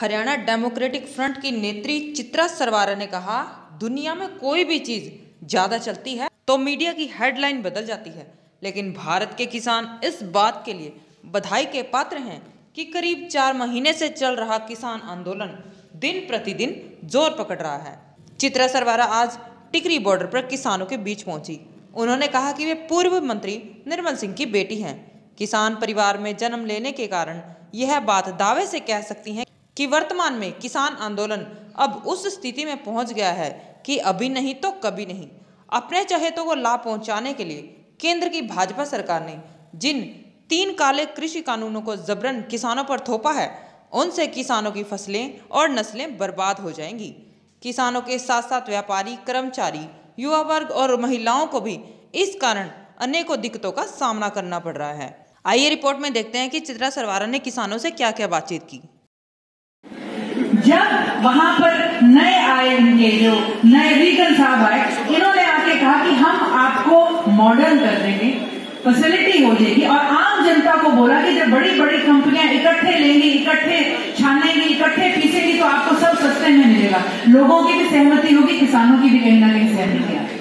Haryana democratic front की नेत्री चित्रा सरवारा ने कहा, दुनिया में कोई भी चीज़ ज़्यादा चलती है तो मीडिया की हेडलाइन बदल जाती है। लेकिन भारत के किसान इस बात के लिए बधाई के पात्र हैं कि करीब चार महीने से चल रहा किसान आंदोलन दिन प्रतिदिन ज़ोर पकड़ रहा है। चित्रा सरवारा आज टिकरी बॉर्डर पर किसानों के बीच पहुँची। उन्होंने कहा कि वे पूर्व मंत्री निर्मल सिंह की बेटी हैं। किसान परिवार में जन्म लेने के कारण यह बात दावे से कह सकती हैं कि वर्तमान में किसान आंदोलन अब उस स्थिति में पहुँच गया है कि अभी नहीं तो कभी नहीं। अपने चहेतों को लाभ पहुँचाने के लिए केंद्र की भाजपा सरकार ने जिन तीन काले कृषि कानूनों को जबरन किसानों पर थोपा है, उनसे किसानों की फ़सलें और नस्लें बर्बाद हो जाएँगी। किसानों के साथ साथ व्यापारी, कर्मचारी युवा वर्ग और महिलाओं को भी इस कारण अनेकों दिक्कतों का सामना करना पड़ रहा है। आइए रिपोर्ट में देखते हैं कि चित्रा सरवारा ने किसानों से क्या क्या बातचीत की। जब वहाँ पर नए आए इनके जो नए रीगन साहब आए, इन्होंने आके कहा कि हम आपको मॉडर्न कर देंगे फैसिलिटी हो जाएगी। और आम जनता को बोला कि जब बड़ी बड़ी कंपनियाँ इकट्ठे लेंगी, इकट्ठे छानेंगी, इकट्ठे पीसेंगी तो आपको सब सस्ते में मिलेगा। लोगों की भी सहमति होगी, किसानों की भी कहीं ना कहीं सहमति आएगी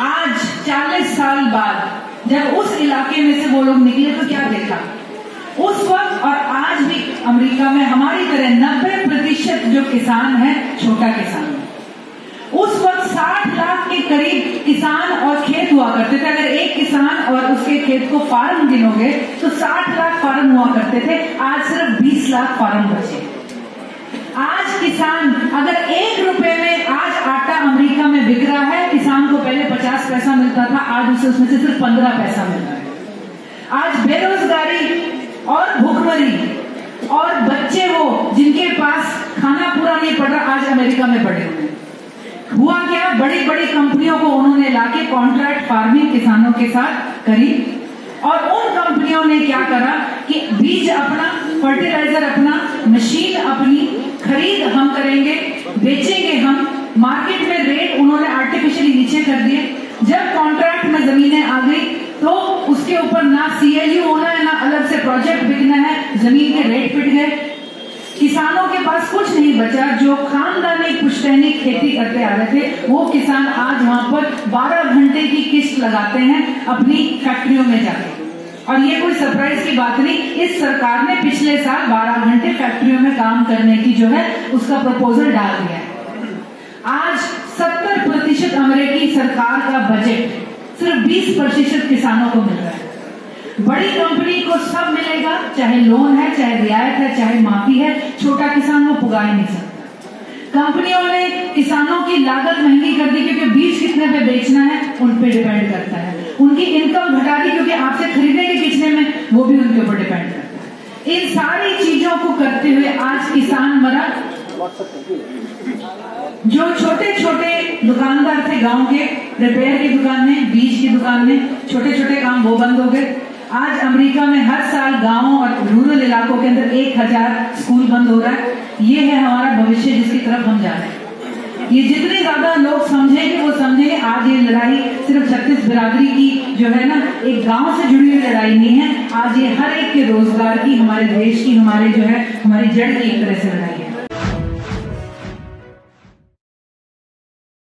आज 40 साल बाद जब उस इलाके में से वो लोग निकले तो क्या देखा? उस वक्त और आज भी अमेरिका में हमारी तरह 90 प्रतिशत जो किसान है, छोटा किसान है। उस वक्त 60 लाख के करीब किसान और खेत हुआ करते थे। अगर एक किसान और उसके खेत को फार्म गिनोगे तो 60 लाख फार्म हुआ करते थे। आज सिर्फ़ 20 लाख फार्म बचे। आज किसान, अगर एक रुपए में आज आटा अमेरिका में बिक रहा है, किसान को पहले 50 पैसा मिलता था, आज उसे उसमें से सिर्फ़ 15 पैसा मिल रहा है। आज बेरोजगारी और भूखमरी, और बच्चे वो जिनके पास खाना पूरा नहीं पड़ रहा, आज अमेरिका में पड़े हुए हुआ क्या? बड़ी बड़ी कंपनियों को उन्होंने लाके कॉन्ट्रैक्ट फ़ार्मिंग किसानों के साथ करी। और उन कंपनियों ने क्या करा कि बीज अपना फर्टिलाइज़र अपना मशीन अपनी खरीद हम करेंगे, बेचेंगे हम। मार्केट में रेट उन्होंने आर्टिफिशियली नीचे कर दिए। जब कॉन्ट्रैक्ट में जमीनें आ गई तो उसके ऊपर ना सीएलयू होना है, ना अलग से प्रोजेक्ट बिकना है, ज़मीन के रेट पिट गए। किसानों के पास कुछ नहीं बचा। जो खानदानी पुश्तैनी खेती करते आ रहे थे, वो किसान आज वहाँ पर 12 घंटे की किस्त लगाते हैं, अपनी फैक्ट्रियों में जाकर और ये कोई सरप्राइज़ की बात नहीं, इस सरकार ने पिछले साल 12 घंटे फैक्ट्रियों में काम करने की जो है, उसका प्रपोजल डाल दिया है। आज 70 प्रतिशत अमेरिकी सरकार का बजट सिर्फ़ 20 प्रतिशत किसानों को मिल रहा है। बड़ी कंपनी को सब मिलेगा, चाहे लोन है, चाहे रियायत है, चाहे माफ़ी है, छोटा किसान वो पुगा ही नहीं सकता। कंपनियों ने किसानों की लागत महँगी कर दी क्योंकि बीज कितने पे बेचना है, उन पे डिपेंड करता है। उनकी इनकम घटा दी क्योंकि आपसे खरीदेंगे कितने में वो भी उनके ऊपर डिपेंड करता है। इन सारी चीज़ों को करते हुए आज किसान मरा। जो छोटे छोटे दुकानदार थे गाँव के रिपेयर की दुकान में, बीज की दुकान में छोटे छोटे काम वो बंद हो गए। आज अमेरिका में हर साल गाँवों और रूरल इलाकों के अंदर एक हज़ार स्कूल बंद हो रहा है। ये है हमारा भविष्य जिसकी तरफ़ हम जा रहे हैं। ये जितने ज़्यादा लोग समझेंगे वो समझेंगे आज ये लड़ाई सिर्फ़ छत्तीस बिरादरी की जो है ना, एक गाँव से जुड़ी हुई लड़ाई नहीं है। आज ये हर एक के रोज़गार की, हमारे देश की, हमारे जो है, हमारी जड़ की एक तरह से लड़ाई है।